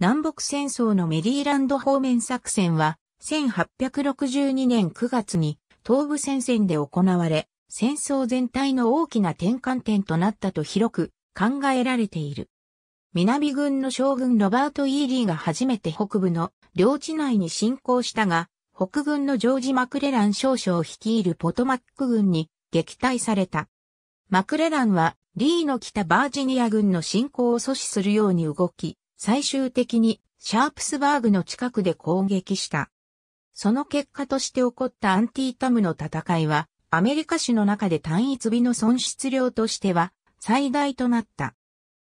南北戦争のメリーランド方面作戦は、1862年9月に東部戦線で行われ、戦争全体の大きな転換点となったと広く考えられている。南軍の将軍ロバート・ E・リーが初めて北部の領地内に侵攻したが、北軍のジョージ・マクレラン少将率いるポトマック軍に撃退された。マクレランはリーの北バージニア軍の侵攻を阻止するように動き、最終的にシャープスバーグの近くで攻撃した。その結果として起こったアンティータムの戦いは、アメリカ史の中で単一尾の損失量としては最大となった。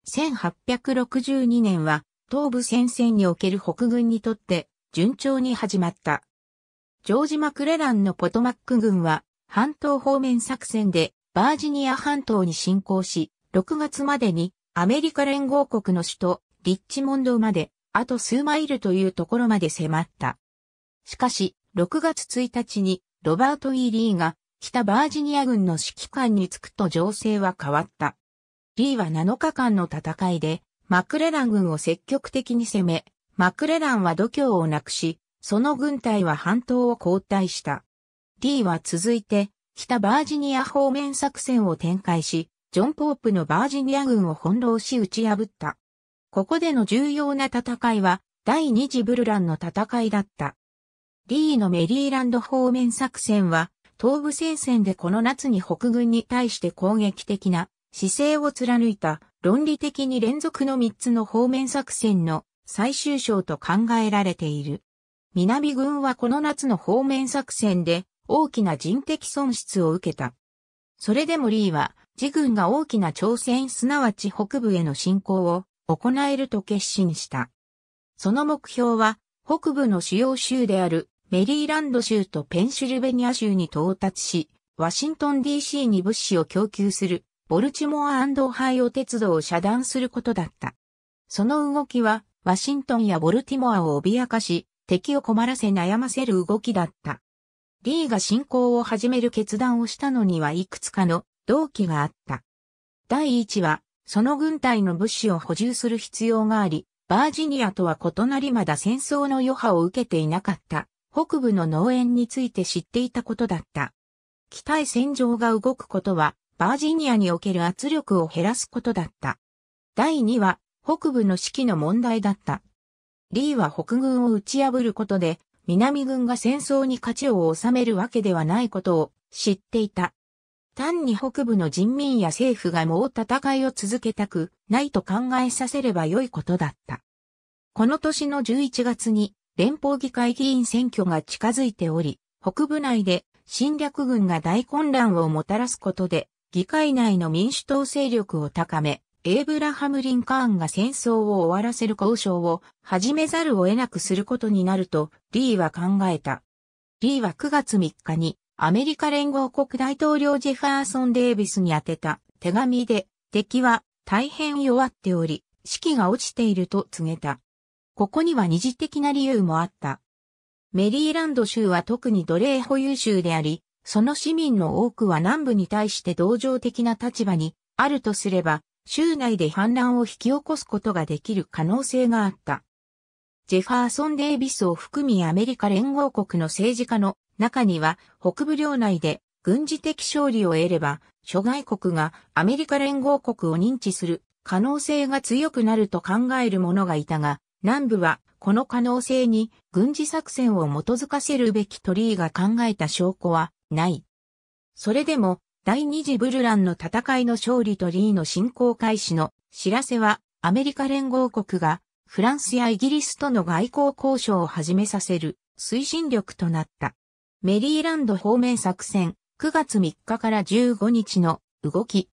1862年は東部戦線における北軍にとって順調に始まった。ジョージ・マクレランのポトマック軍は半島方面作戦でバージニア半島に侵攻し、6月までにアメリカ連合国の首都リッチモンドまであと数マイルというところまで迫った。しかし、6月1日にロバート・イー・リーが北バージニア軍の指揮官に就くと情勢は変わった。リーは7日間の戦いでマクレラン軍を積極的に攻め、マクレランは度胸をなくし、その軍隊は半島を交代した。D は続いて、北バージニア方面作戦を展開し、ジョン・ポープのバージニア軍を翻弄し打ち破った。ここでの重要な戦いは、第二次ブルランの戦いだった。D のメリーランド方面作戦は、東部戦線でこの夏に北軍に対して攻撃的な姿勢を貫いた論理的に連続の3つの方面作戦の最終章と考えられている。南軍はこの夏の方面作戦で大きな人的損失を受けた。それでもリーは自軍が大きな朝鮮すなわち北部への侵攻を行えると決心した。その目標は北部の主要州であるメリーランド州とペンシルベニア州に到達し、ワシントン DC に物資を供給するボルチモアオハイオ鉄道を遮断することだった。その動きはワシントンやボルティモアを脅かし、敵を困らせ悩ませる動きだった。リーが侵攻を始める決断をしたのにはいくつかの動機があった。第一は、その軍隊の物資を補充する必要があり、バージニアとは異なりまだ戦争の余波を受けていなかった北部の農園について知っていたことだった。機体戦場が動くことは、バージニアにおける圧力を減らすことだった。第2は、北部の指揮の問題だった。リーは北軍を打ち破ることで、南軍が戦争に勝ちを収めるわけではないことを知っていた。単に北部の人民や政府がもう戦いを続けたくないと考えさせればよいことだった。この年の11月に連邦議会議員選挙が近づいており、北部内で侵略軍が大混乱をもたらすことで、議会内の民主党勢力を高め、エイブラハム・リンカーンが戦争を終わらせる交渉を始めざるを得なくすることになるとリーは考えた。リーは9月3日にアメリカ連合国大統領ジェファーソン・デイビスに宛てた手紙で敵は大変弱っており士気が落ちていると告げた。ここには二次的な理由もあった。メリーランド州は特に奴隷保有州であり、その市民の多くは南部に対して同情的な立場にあるとすれば、州内で反乱を引き起こすことができる可能性があった。ジェファーソン・デイビスを含みアメリカ連合国の政治家の中には北部領内で軍事的勝利を得れば諸外国がアメリカ連合国を認知する可能性が強くなると考える者がいたが、南部はこの可能性に軍事作戦を基づかせるべき鳥居が考えた証拠はない。それでも第二次ブルランの戦いの勝利とリーの侵攻開始の知らせはアメリカ連合国がフランスやイギリスとの外交交渉を始めさせる推進力となった。メリーランド方面作戦9月3日から15日の動き。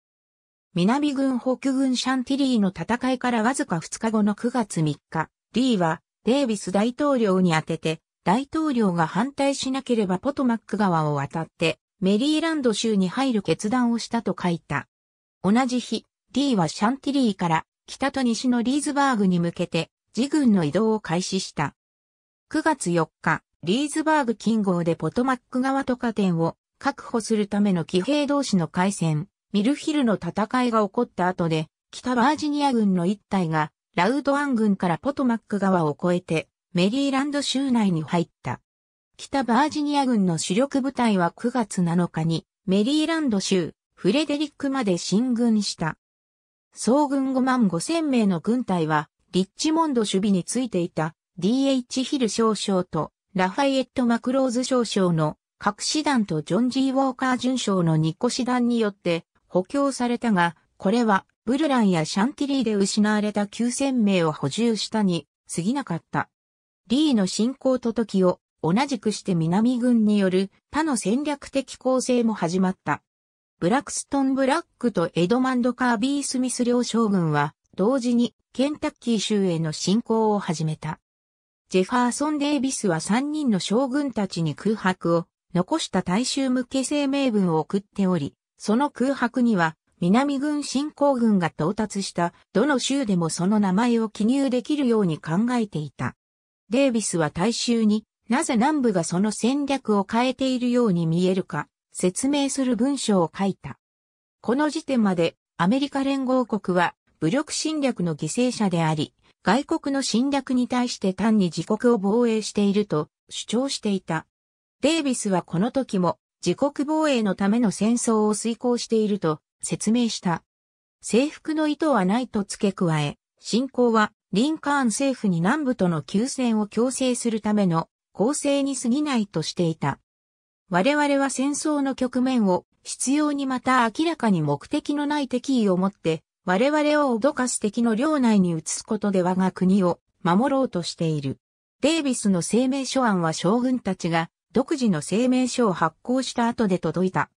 南軍北軍シャンティリーの戦いからわずか2日後の9月3日、リーはデイビス大統領に宛てて大統領が反対しなければポトマック川を渡ってメリーランド州に入る決断をしたと書いた。同じ日、D はシャンティリーから北と西のリーズバーグに向けて自軍の移動を開始した。9月4日、リーズバーグ近郷でポトマック川と下点を確保するための騎兵同士の海戦、ミルヒルの戦いが起こった後で、北バージニア軍の一隊がラウドアン郡からポトマック川を越えてメリーランド州内に入った。北バージニア軍の主力部隊は9月7日にメリーランド州フレデリックまで進軍した。総軍5万5千名の軍隊はリッチモンド守備についていた D.H. ヒル少将とラファイエット・マクローズ少将の各師団とジョン・ジー・ウォーカー准将の2個師団によって補強されたが、これはブルランやシャンティリーで失われた9000名を補充したに過ぎなかった。リーの進行と時を同じくして南軍による他の戦略的構成も始まった。ブラクストン・ブラックとエドマンド・カービー・スミス両将軍は同時にケンタッキー州への侵攻を始めた。ジェファーソン・デイビスは3人の将軍たちに空白を残した大衆向け声明文を送っており、その空白には南軍侵攻軍が到達したどの州でもその名前を記入できるように考えていた。デイビスは大衆になぜ南部がその戦略を変えているように見えるか説明する文章を書いた。この時点までアメリカ連合国は武力侵略の犠牲者であり、外国の侵略に対して単に自国を防衛していると主張していた。デイビスはこの時も自国防衛のための戦争を遂行していると説明した。征服の意図はないと付け加え、侵攻はリンカーン政府に南部との休戦を強制するための攻勢に過ぎないとしていた。我々は戦争の局面を必要にまた明らかに目的のない敵意を持って我々を脅かす敵の領内に移すことで我が国を守ろうとしている。デイビスの声明書案は将軍たちが独自の声明書を発行した後で届いた。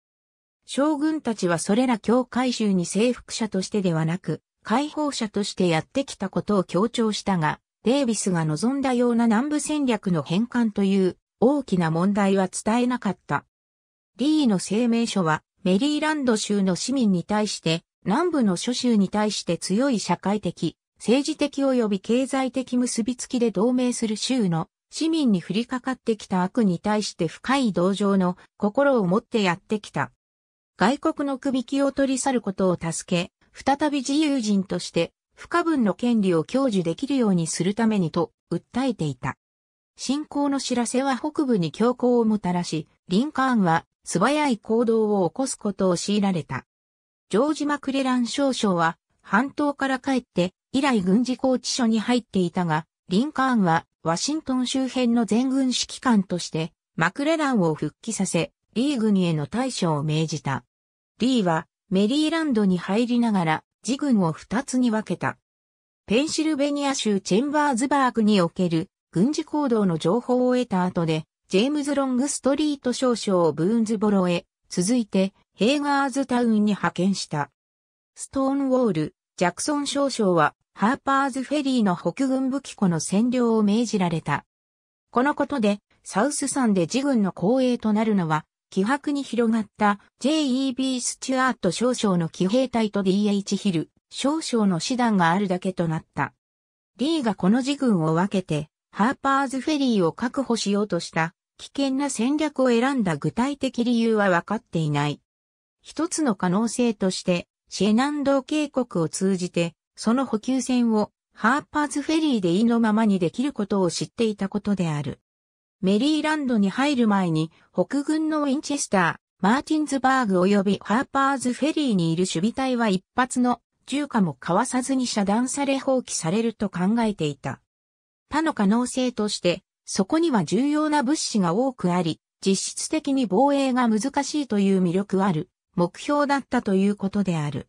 将軍たちはそれら教会衆に征服者としてではなく、解放者としてやってきたことを強調したが、デイビスが望んだような南部戦略の変換という大きな問題は伝えなかった。リーの声明書はメリーランド州の市民に対して南部の諸州に対して強い社会的、政治的及び経済的結びつきで同盟する州の市民に降りかかってきた悪に対して深い同情の心を持ってやってきた。外国の首引きを取り去ることを助け、再び自由人として不可分の権利を享受できるようにするためにと訴えていた。侵攻の知らせは北部に強行をもたらし、リンカーンは素早い行動を起こすことを強いられた。ジョージ・マクレラン少将は半島から帰って以来軍事コーチ所に入っていたが、リンカーンはワシントン周辺の全軍指揮官としてマクレランを復帰させ、リー軍への対処を命じた。リーはメリーランドに入りながら自軍を二つに分けた。ペンシルベニア州チェンバーズバーグにおける軍事行動の情報を得た後で、ジェームズ・ロングストリート少将をブーンズボロへ、続いて、ヘーガーズタウンに派遣した。ストーンウォール、ジャクソン少将は、ハーパーズフェリーの北軍武器庫の占領を命じられた。このことで、サウス山で自軍の後衛となるのは、気迫に広がった J.E.B. スチュアート少将の騎兵隊と D.H. ヒル少将の師団があるだけとなった。リーがこの自軍を分けて、ハーパーズフェリーを確保しようとした危険な戦略を選んだ具体的理由は分かっていない。一つの可能性として、シェナンド渓谷を通じて、その補給船をハーパーズフェリーで意のままにできることを知っていたことである。メリーランドに入る前に、北軍のウィンチェスター、マーティンズバーグ及びハーパーズフェリーにいる守備隊は一発の銃火も交わさずに遮断され放棄されると考えていた。他の可能性として、そこには重要な物資が多くあり、実質的に防衛が難しいという魅力ある目標だったということである。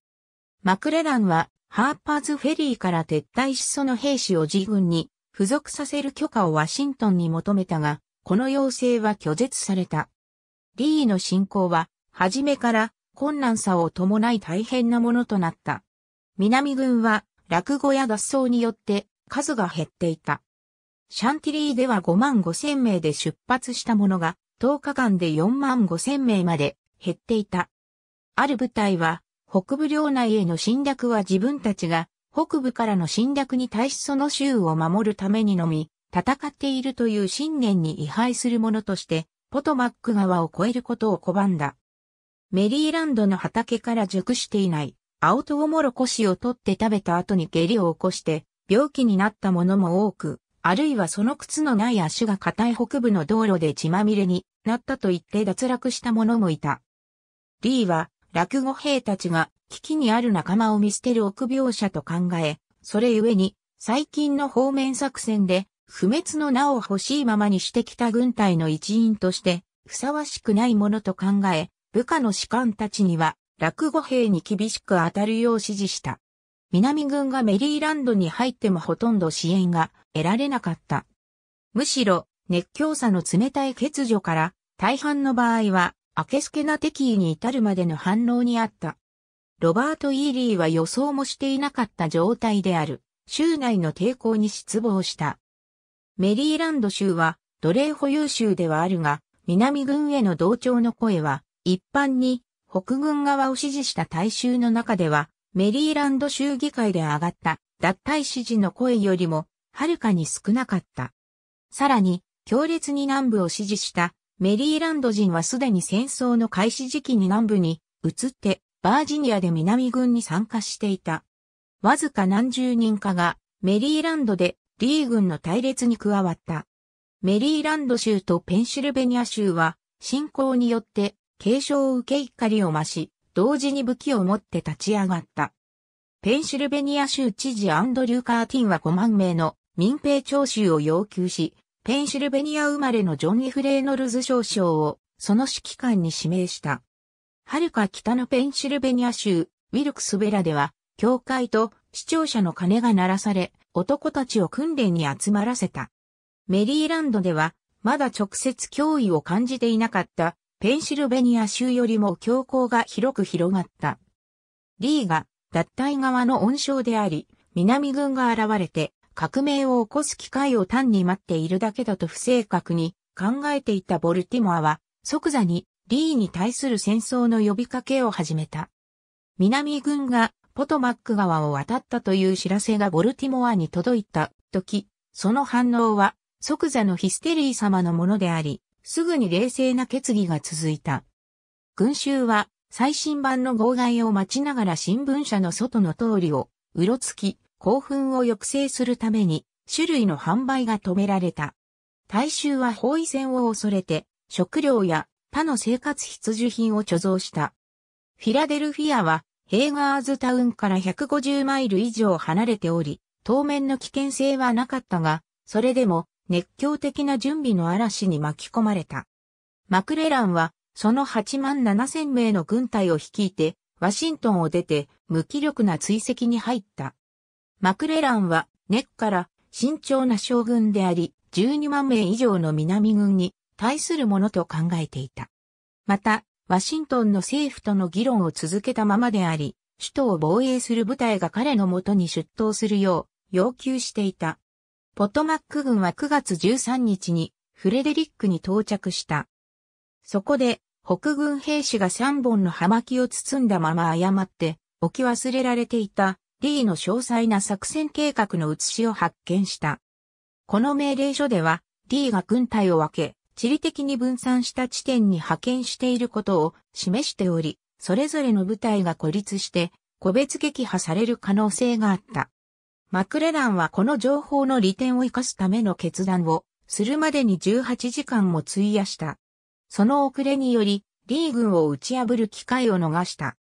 マクレランはハーパーズフェリーから撤退しその兵士を自軍に付属させる許可をワシントンに求めたが、この要請は拒絶された。リーの侵攻は、初めから困難さを伴い大変なものとなった。南軍は落語や脱走によって数が減っていた。シャンティリーでは5万5千名で出発したものが、10日間で4万5千名まで減っていた。ある部隊は、北部領内への侵略は自分たちが北部からの侵略に対しその州を守るためにのみ、戦っているという信念に違反するものとして、ポトマック川を越えることを拒んだ。メリーランドの畑から熟していない青トウモロコシを取って食べた後に下痢を起こして病気になった者も多く、あるいはその靴のない足が硬い北部の道路で血まみれになったと言って脱落した者もいた。リーは、落語兵たちが危機にある仲間を見捨てる臆病者と考え、それゆえに、最近の方面作戦で、不滅の名を欲しいままにしてきた軍隊の一員として、ふさわしくないものと考え、部下の士官たちには、落語兵に厳しく当たるよう指示した。南軍がメリーランドに入ってもほとんど支援が得られなかった。むしろ、熱狂さの冷たい欠如から、大半の場合は、あけすけな敵意に至るまでの反応にあった。ロバート・ E・リーは予想もしていなかった状態である。州内の抵抗に失望した。メリーランド州は奴隷保有州ではあるが、南軍への同調の声は、一般に北軍側を支持した大衆の中では、メリーランド州議会で上がった脱退支持の声よりも、はるかに少なかった。さらに、強烈に南部を支持したメリーランド人はすでに戦争の開始時期に南部に移ってバージニアで南軍に参加していた。わずか何十人かがメリーランドでリー軍の隊列に加わった。メリーランド州とペンシルベニア州は侵攻によって継承を受け怒りを増し、同時に武器を持って立ち上がった。ペンシルベニア州知事アンドリュー・カーティンは5万名の民兵徴収を要求し、ペンシルベニア生まれのジョン・イフレーノルズ少将をその指揮官に指名した。遥か北のペンシルベニア州、ウィルクスベラでは教会と視聴者の鐘が鳴らされ、男たちを訓練に集まらせた。メリーランドでは、まだ直接脅威を感じていなかったペンシルベニア州よりも強行が広く広がった。リーが脱退側の温床であり、南軍が現れて革命を起こす機会を単に待っているだけだと不正確に考えていたボルティモアは即座にリーに対する戦争の呼びかけを始めた。南軍がポトマック川を渡ったという知らせがボルティモアに届いた時、その反応は即座のヒステリー様のものであり、すぐに冷静な決議が続いた。群衆は最新版の号外を待ちながら新聞社の外の通りをうろつき、興奮を抑制するために種類の販売が止められた。大衆は包囲戦を恐れて食料や他の生活必需品を貯蔵した。フィラデルフィアはヘーガーズタウンから150マイル以上離れており、当面の危険性はなかったが、それでも熱狂的な準備の嵐に巻き込まれた。マクレランは、その8万7千名の軍隊を率いて、ワシントンを出て、無気力な追跡に入った。マクレランは、根っから慎重な将軍であり、12万名以上の南軍に対するものと考えていた。また、ワシントンの政府との議論を続けたままであり、首都を防衛する部隊が彼のもとに出頭するよう要求していた。ポトマック軍は9月13日にフレデリックに到着した。そこで北軍兵士が3本の葉巻を包んだまま誤って置き忘れられていたリーの詳細な作戦計画の写しを発見した。この命令書では、リーが軍隊を分け、地理的に分散した地点に派遣していることを示しており、それぞれの部隊が孤立して個別撃破される可能性があった。マクレランはこの情報の利点を生かすための決断をするまでに18時間も費やした。その遅れにより、リー軍を打ち破る機会を逃した。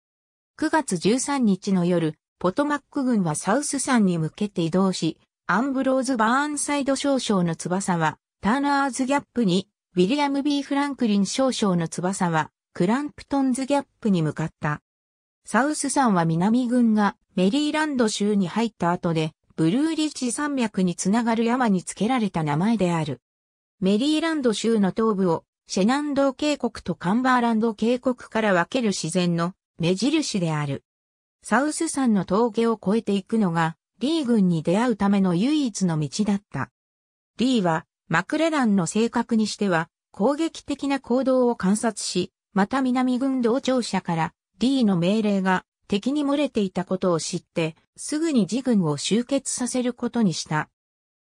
9月13日の夜、ポトマック軍はサウス山に向けて移動し、アンブローズ・バーンサイド少将の翼は、ターナーズ・ギャップにウィリアム・ B・ フランクリン少将の翼は、クランプトンズ・ギャップに向かった。サウス山は南軍がメリーランド州に入った後で、ブルーリッジ山脈につながる山に付けられた名前である。メリーランド州の東部をシェナンド渓谷とカンバーランド渓谷から分ける自然の目印である。サウス山の峠を越えていくのがリー軍に出会うための唯一の道だった。リーはマクレランの性格にしては攻撃的な行動を観察し、また南軍同庁者から D の命令が敵に漏れていたことを知って、すぐに自軍を集結させることにした。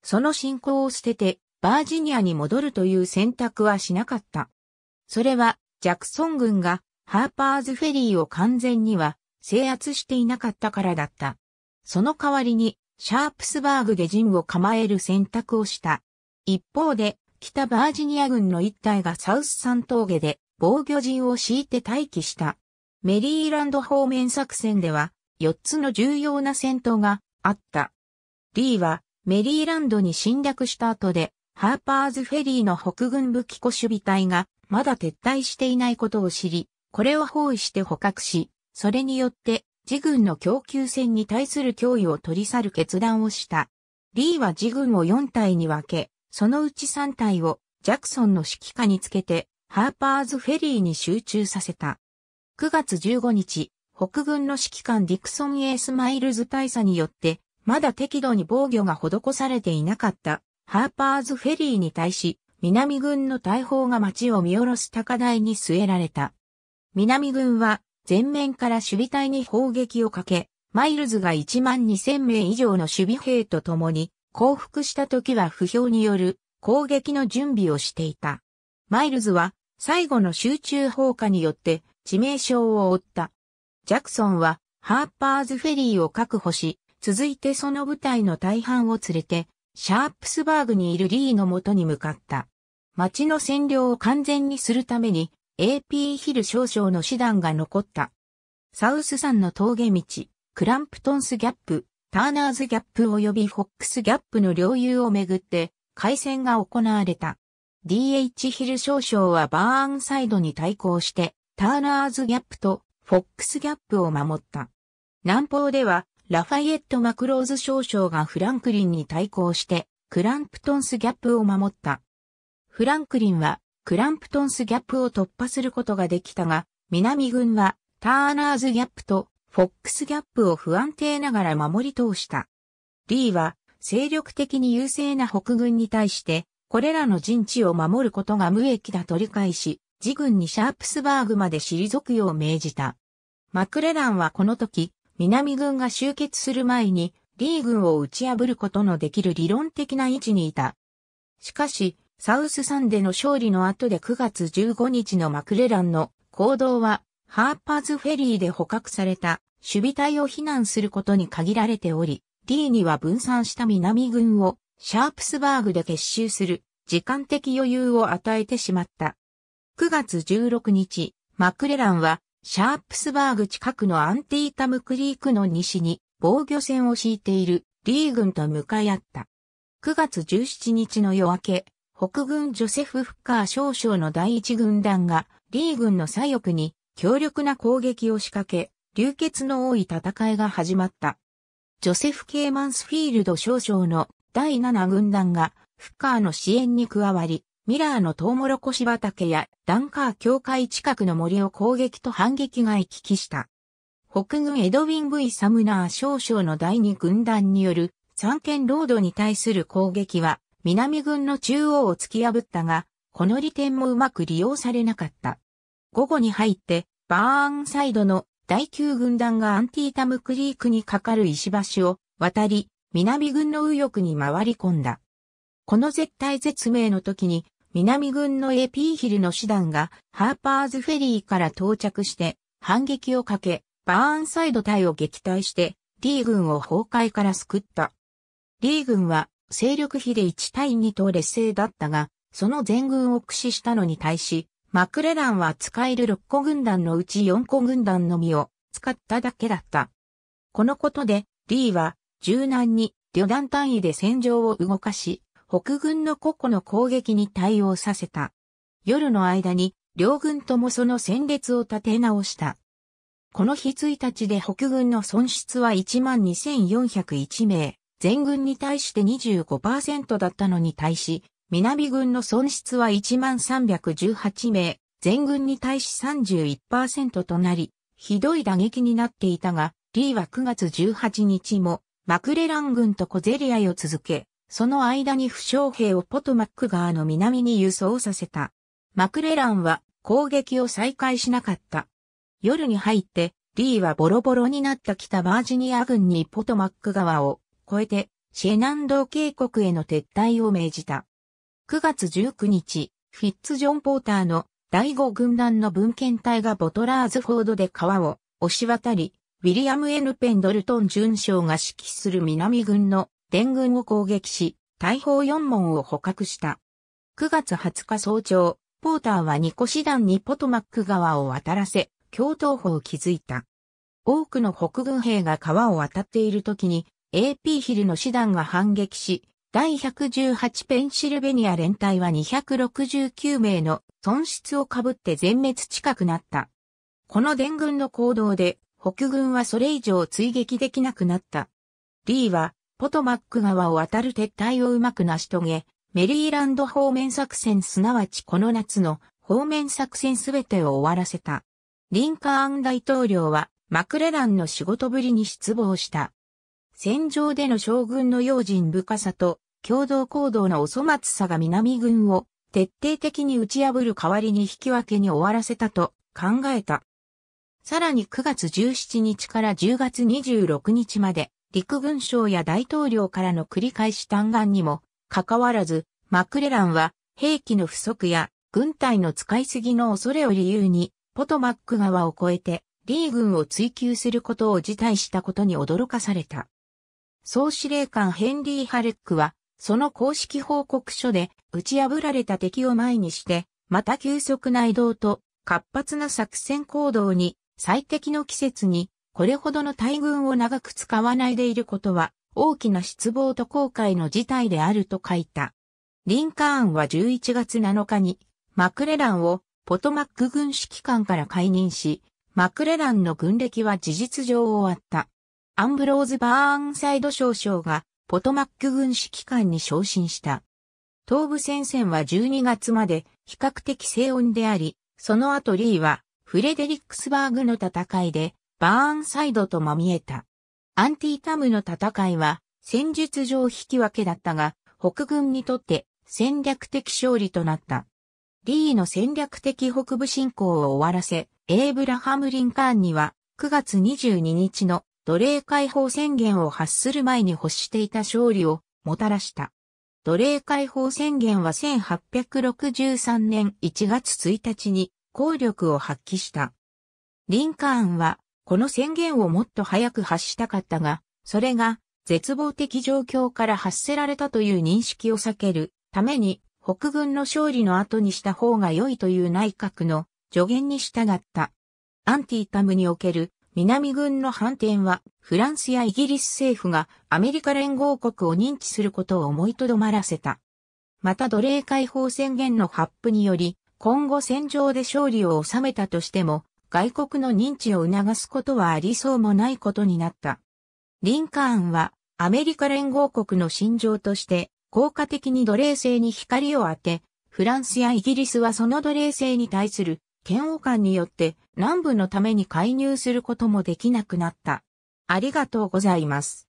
その進行を捨てて、バージニアに戻るという選択はしなかった。それは、ジャクソン軍がハーパーズフェリーを完全には制圧していなかったからだった。その代わりに、シャープスバーグで陣を構える選択をした。一方で、北バージニア軍の一隊がサウス山峠で防御陣を敷いて待機した。メリーランド方面作戦では、4つの重要な戦闘があった。リーはメリーランドに侵略した後で、ハーパーズフェリーの北軍武器庫守備隊がまだ撤退していないことを知り、これを包囲して捕獲し、それによって自軍の供給線に対する脅威を取り去る決断をした。リーは自軍を4隊に分け、そのうち3隊をジャクソンの指揮下につけて、ハーパーズフェリーに集中させた。9月15日、北軍の指揮官ディクソン・ S・マイルズ大佐によって、まだ適度に防御が施されていなかったハーパーズフェリーに対し、南軍の大砲が街を見下ろす高台に据えられた。南軍は前面から守備隊に砲撃をかけ、マイルズが1万2000名以上の守備兵と共に降伏した時は歩兵による攻撃の準備をしていた。マイルズは最後の集中砲火によって致命傷を負った。ジャクソンはハーパーズフェリーを確保し、続いてその部隊の大半を連れて、シャープスバーグにいるリーの元に向かった。町の占領を完全にするために、AP ヒル少々の師団が残った。サウス山の峠道、クランプトンスギャップ、ターナーズギャップ及びフォックスギャップの領有をめぐって海戦が行われた。DH ヒル少々はバーンサイドに対抗してターナーズギャップとフォックスギャップを守った。南方ではラファイエット・マクローズ少将がフランクリンに対抗してクランプトンスギャップを守った。フランクリンはクランプトンスギャップを突破することができたが、南軍はターナーズギャップとフォックスギャップを不安定ながら守り通した。リーは精力的に優勢な北軍に対して、これらの陣地を守ることが無益だと理解し、自軍にシャープスバーグまで退くよう命じた。マクレランはこの時、南軍が集結する前に、リー軍を打ち破ることのできる理論的な位置にいた。しかし、サウスサンでの勝利の後で9月15日のマクレランの行動は、ハーパーズフェリーで捕獲された守備隊を避難することに限られており、D には分散した南軍をシャープスバーグで結集する時間的余裕を与えてしまった。9月16日、マクレランはシャープスバーグ近くのアンティータムクリークの西に防御線を敷いているリー軍と向かい合った。9月17日の夜明け、北軍ジョセフ・フッカー少将の第一軍団が、リー軍の左翼に強力な攻撃を仕掛け、流血の多い戦いが始まった。ジョセフ・ケーマンスフィールド少将の第七軍団が、フッカーの支援に加わり、ミラーのトウモロコシ畑やダンカー境界近くの森を攻撃と反撃が行き来した。北軍エドウィン・ V・ サムナー少将の第二軍団による三県ロードに対する攻撃は南軍の中央を突き破ったが、この利点もうまく利用されなかった。午後に入って、バーンサイドの第9軍団がアンティータムクリークにかかる石橋を渡り、南軍の右翼に回り込んだ。この絶対絶命の時に、南軍の AP ヒルの師団がハーパーズフェリーから到着して反撃をかけ、バーンサイド隊を撃退して、リー軍を崩壊から救った。リー軍は勢力比で1対2と劣勢だったが、その全軍を駆使したのに対し、マクレランは使える6個軍団のうち4個軍団のみを使っただけだった。このことで、リーは柔軟に旅団単位で戦場を動かし、北軍の個々の攻撃に対応させた。夜の間に両軍ともその戦列を立て直した。この日1日で北軍の損失は12,401名、全軍に対して25%だったのに対し、南軍の損失は1318名、全軍に対し31%となり、ひどい打撃になっていたが、リーは9月18日も、マクレラン軍と小競り合いを続け、その間に負傷兵をポトマック川の南に輸送させた。マクレランは攻撃を再開しなかった。夜に入って、リーはボロボロになった北バージニア軍にポトマック川を超えて、シェナンドー渓谷への撤退を命じた。9月19日、フィッツ・ジョン・ポーターの第5軍団の文献隊がボトラーズフォードで川を押し渡り、ウィリアム・エヌ・ペンドルトン准将が指揮する南軍の伝軍を攻撃し、大砲4門を捕獲した。9月20日早朝、ポーターはニコシダンにポトマック川を渡らせ、共闘砲を築いた。多くの北軍兵が川を渡っている時に、AP ヒルの師団が反撃し、第118ペンシルベニア連隊は269名の損失をかぶって全滅近くなった。この伝軍の行動で北軍はそれ以上追撃できなくなった。リーは、ポトマック川を渡る撤退をうまく成し遂げ、メリーランド方面作戦すなわちこの夏の方面作戦すべてを終わらせた。リンカーン大統領はマクレランの仕事ぶりに失望した。戦場での将軍の用心深さと共同行動のお粗末さが南軍を徹底的に打ち破る代わりに引き分けに終わらせたと考えた。さらに9月17日から10月26日まで、陸軍省や大統領からの繰り返し嘆願にも、かかわらず、マクレランは、兵器の不足や、軍隊の使いすぎの恐れを理由に、ポトマック川を越えて、リー軍を追求することを辞退したことに驚かされた。総司令官ヘンリー・ハレックは、その公式報告書で、打ち破られた敵を前にして、また急速な移動と活発な作戦行動に最適の季節にこれほどの大軍を長く使わないでいることは大きな失望と後悔の事態であると書いた。リンカーンは11月7日にマクレランをポトマック軍指揮官から解任し、マクレランの軍歴は事実上終わった。アンブローズ・バーンサイド少将がポトマック軍指揮官に昇進した。東部戦線は12月まで比較的静穏であり、その後リーはフレデリックスバーグの戦いでバーンサイドとも見えた。アンティータムの戦いは戦術上引き分けだったが、北軍にとって戦略的勝利となった。リーの戦略的北部侵攻を終わらせ、エイブラハム・リンカーンには9月22日の奴隷解放宣言を発する前に欲していた勝利をもたらした。奴隷解放宣言は1863年1月1日に効力を発揮した。リンカーンは、この宣言をもっと早く発したかったが、それが絶望的状況から発せられたという認識を避けるために、北軍の勝利の後にした方が良いという内閣の助言に従った。アンティタムにおける南軍の反転は、フランスやイギリス政府がアメリカ連合国を認知することを思いとどまらせた。また奴隷解放宣言の発布により、今後戦場で勝利を収めたとしても、外国の認知を促すことはありそうもないことになった。リンカーンはアメリカ連合国の心情として効果的に奴隷制に光を当て、フランスやイギリスはその奴隷制に対する嫌悪感によって南部のために介入することもできなくなった。ありがとうございます。